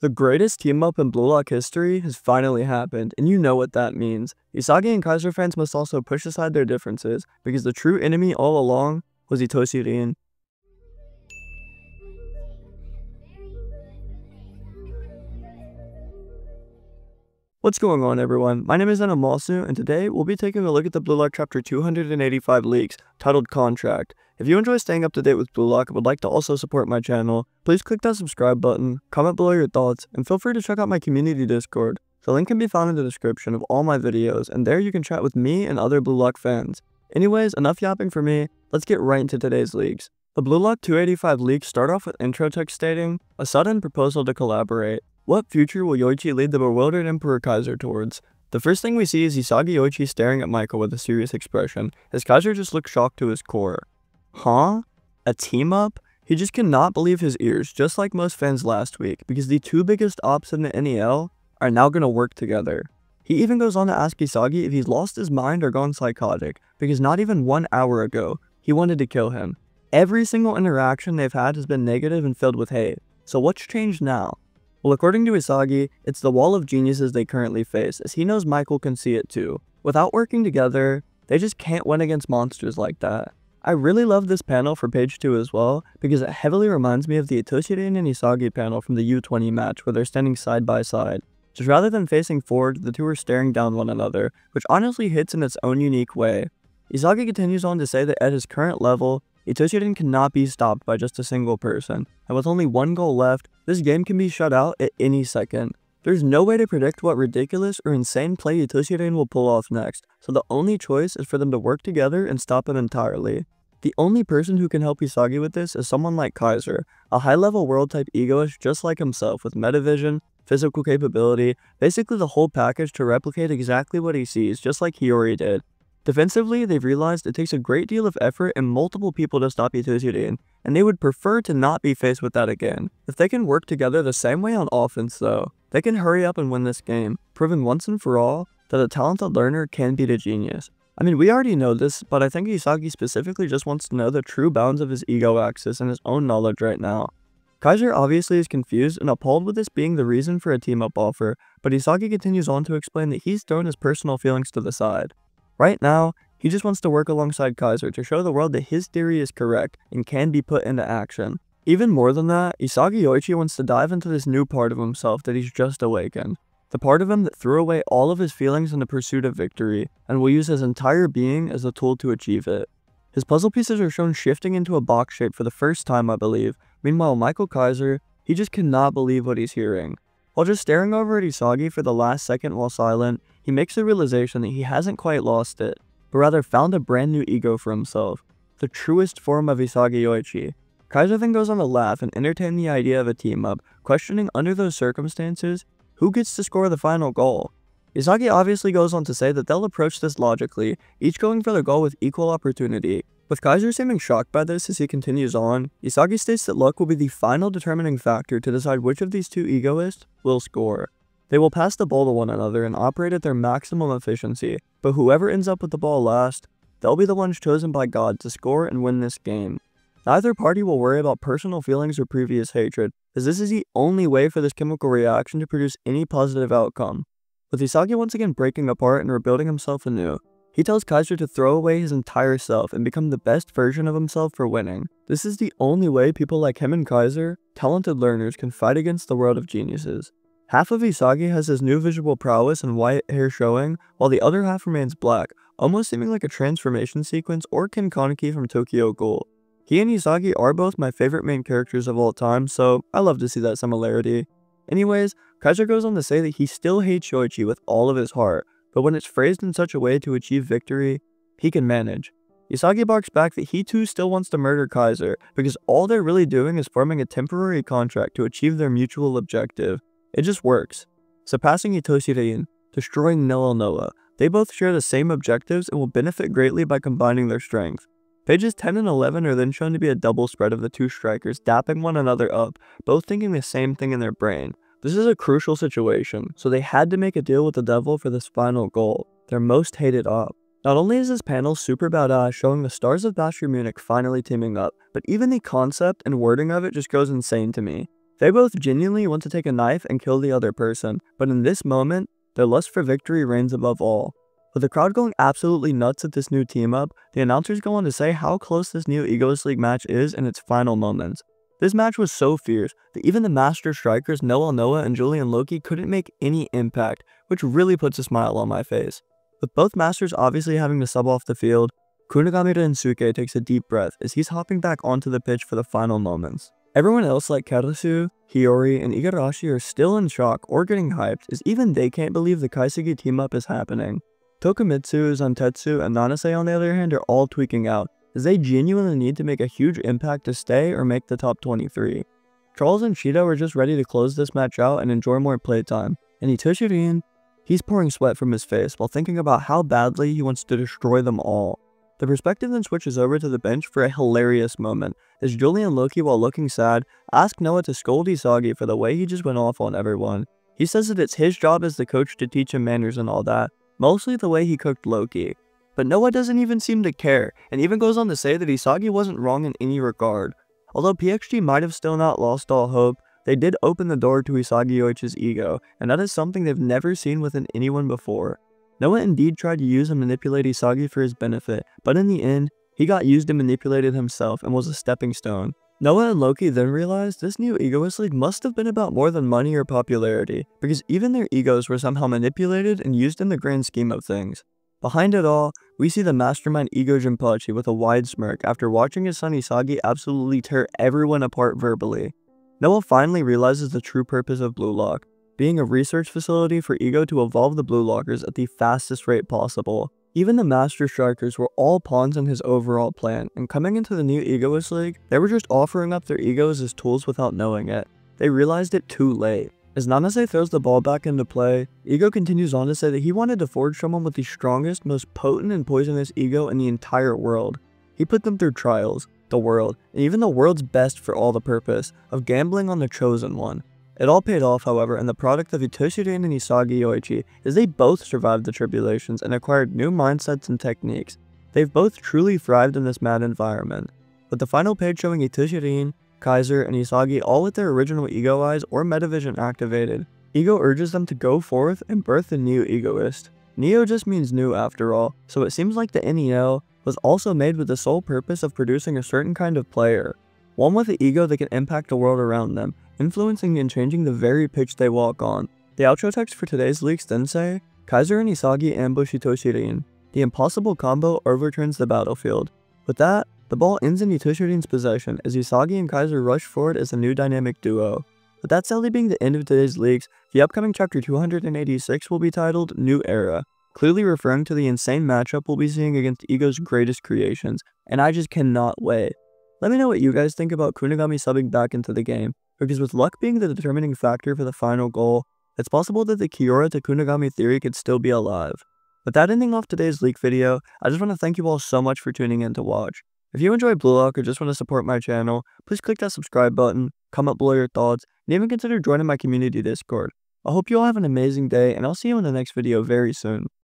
The greatest team up in Blue Lock history has finally happened, and you know what that means. Isagi and Kaiser fans must also push aside their differences, because the true enemy all along was Itoshi Rin. What's going on everyone, my name is Animasu, and today we'll be taking a look at the Blue Lock Chapter 285 leaks, titled Contract. If you enjoy staying up to date with Blue Lock and would like to also support my channel, please click that subscribe button, comment below your thoughts, and feel free to check out my community Discord. The link can be found in the description of all my videos, and there you can chat with me and other Blue Lock fans. Anyways, enough yapping for me, let's get right into today's leaks. The Blue Lock 285 leaks start off with intro text stating, a sudden proposal to collaborate. What future will Yoichi lead the bewildered Emperor Kaiser towards? The first thing we see is Isagi Yoichi staring at Michael with a serious expression, as Kaiser just looks shocked to his core. Huh? A team up? He just cannot believe his ears, just like most fans last week, because the two biggest ops in the NEL are now to work together. He even goes on to ask Isagi if he's lost his mind or gone psychotic, because not even one hour ago, he wanted to kill him. Every single interaction they've had has been negative and filled with hate. So what's changed now? Well, according to Isagi, it's the wall of geniuses they currently face, as he knows Michael can see it too. Without working together, they just can't win against monsters like that. I really love this panel for page 2 as well, because it heavily reminds me of the Itoshi-Rin and Isagi panel from the U20 match where they're standing side by side. Just rather than facing forward, the two are staring down one another, which honestly hits in its own unique way. Isagi continues on to say that at his current level, Itoshi-Rin cannot be stopped by just a single person, and with only one goal left, this game can be shut out at any second. There's no way to predict what ridiculous or insane play Itoshi-Rin will pull off next, so the only choice is for them to work together and stop him entirely. The only person who can help Isagi with this is someone like Kaiser, a high-level world-type egoist just like himself with metavision, physical capability, basically the whole package to replicate exactly what he sees just like Hiyori did, Defensively, they've realized it takes a great deal of effort and multiple people to stop Itoshi-Rin, and they would prefer to not be faced with that again. If they can work together the same way on offense though, they can hurry up and win this game, proving once and for all that a talented learner can beat a genius. I mean, we already know this, but I think Isagi specifically just wants to know the true bounds of his ego axis and his own knowledge right now. Kaiser obviously is confused and appalled with this being the reason for a team-up offer, but Isagi continues on to explain that he's thrown his personal feelings to the side. Right now, he just wants to work alongside Kaiser to show the world that his theory is correct and can be put into action. Even more than that, Isagi Yoichi wants to dive into this new part of himself that he's just awakened. The part of him that threw away all of his feelings in the pursuit of victory, and will use his entire being as a tool to achieve it. His puzzle pieces are shown shifting into a box shape for the first time, I believe. Meanwhile, Michael Kaiser, he just cannot believe what he's hearing. While just staring over at Isagi for the last second while silent, he makes the realization that he hasn't quite lost it, but rather found a brand new ego for himself, the truest form of Isagi Yoichi. Kaiser then goes on to laugh and entertain the idea of a team up, questioning under those circumstances, who gets to score the final goal? Isagi obviously goes on to say that they'll approach this logically, each going for their goal with equal opportunity. With Kaiser seeming shocked by this as he continues on, Isagi states that luck will be the final determining factor to decide which of these two egoists will score. They will pass the ball to one another and operate at their maximum efficiency, but whoever ends up with the ball last, they'll be the ones chosen by God to score and win this game. Neither party will worry about personal feelings or previous hatred, as this is the only way for this chemical reaction to produce any positive outcome. With Isagi once again breaking apart and rebuilding himself anew, he tells Kaiser to throw away his entire self and become the best version of himself for winning. This is the only way people like him and Kaiser, talented learners, can fight against the world of geniuses. Half of Isagi has his new visual prowess and white hair showing, while the other half remains black, almost seeming like a transformation sequence or Ken Kaneki from Tokyo Ghoul. He and Isagi are both my favorite main characters of all time, so I love to see that similarity. Anyways, Kaiser goes on to say that he still hates Yoichi with all of his heart, but when it's phrased in such a way to achieve victory, he can manage. Isagi barks back that he too still wants to murder Kaiser, because all they're really doing is forming a temporary contract to achieve their mutual objective. It just works. Surpassing Itoshi-Rin, destroying Noel Noa, they both share the same objectives and will benefit greatly by combining their strength. Pages 10 and 11 are then shown to be a double spread of the two strikers dapping one another up, both thinking the same thing in their brain. This is a crucial situation, so they had to make a deal with the devil for this final goal, their most hated op. Not only is this panel super badass showing the stars of Bastard Munich finally teaming up, but even the concept and wording of it just goes insane to me. They both genuinely want to take a knife and kill the other person, but in this moment, their lust for victory reigns above all. With the crowd going absolutely nuts at this new team up, the announcers go on to say how close this new Egoist League match is in its final moments. This match was so fierce that even the master strikers Noel Noa and Julian Loki couldn't make any impact, which really puts a smile on my face. With both masters obviously having to sub off the field, Kunigami Rensuke takes a deep breath as he's hopping back onto the pitch for the final moments. Everyone else like Karasu, Hiyori, and Igarashi are still in shock or getting hyped as even they can't believe the Kaisagi team up is happening. Tokimitsu, Zantetsu, and Nanase on the other hand are all tweaking out, as they genuinely need to make a huge impact to stay or make the top 23. Charles and Shido are just ready to close this match out and enjoy more playtime, and Itoshi he's pouring sweat from his face while thinking about how badly he wants to destroy them all. The perspective then switches over to the bench for a hilarious moment, as Julian Loki, while looking sad, asks Noa to scold Isagi for the way he just went off on everyone. He says that it's his job as the coach to teach him manners and all that, mostly the way he cooked Loki. But Noa doesn't even seem to care, and even goes on to say that Isagi wasn't wrong in any regard. Although PXG might have still not lost all hope, they did open the door to Isagi Yoichi's ego, and that is something they've never seen within anyone before. Noa indeed tried to use and manipulate Isagi for his benefit, but in the end, he got used and manipulated himself and was a stepping stone. Noa and Loki then realized this new Egoist League must have been about more than money or popularity, because even their egos were somehow manipulated and used in the grand scheme of things. Behind it all, we see the mastermind Ego Jinpachi with a wide smirk after watching his son Isagi absolutely tear everyone apart verbally. Noa finally realizes the true purpose of Blue Lock, being a research facility for Ego to evolve the Blue Lockers at the fastest rate possible. Even the Master Strikers were all pawns in his overall plan, and coming into the new Egoist League, they were just offering up their egos as tools without knowing it. They realized it too late. As Nanase throws the ball back into play, Ego continues on to say that he wanted to forge someone with the strongest, most potent and poisonous ego in the entire world. He put them through trials, the world, and even the world's best for all the purpose of gambling on the chosen one. It all paid off, however, and the product of Itoshi-rin and Isagi Yoichi is they both survived the tribulations and acquired new mindsets and techniques. They've both truly thrived in this mad environment. With the final page showing Itoshi-rin, Kaiser, and Isagi all with their original Ego Eyes or Metavision activated, Ego urges them to go forth and birth a new Egoist. Neo just means new after all, so it seems like the NEO was also made with the sole purpose of producing a certain kind of player, one with an ego that can impact the world around them, influencing and changing the very pitch they walk on. The outro text for today's leaks then say, Kaiser and Isagi ambush Itoshi-rin. The impossible combo overturns the battlefield. With that, the ball ends in Itoshi-rin's possession as Isagi and Kaiser rush forward as a new dynamic duo. With that sadly being the end of today's leaks, the upcoming chapter 286 will be titled New Era, clearly referring to the insane matchup we'll be seeing against Ego's greatest creations, and I just cannot wait. Let me know what you guys think about Kunigami subbing back into the game, because with luck being the determining factor for the final goal, it's possible that the Kiora to Kunigami theory could still be alive. With that ending off today's leak video, I just want to thank you all so much for tuning in to watch. If you enjoy Blue Lock or just want to support my channel, please click that subscribe button, comment below your thoughts, and even consider joining my community Discord. I hope you all have an amazing day, and I'll see you in the next video very soon.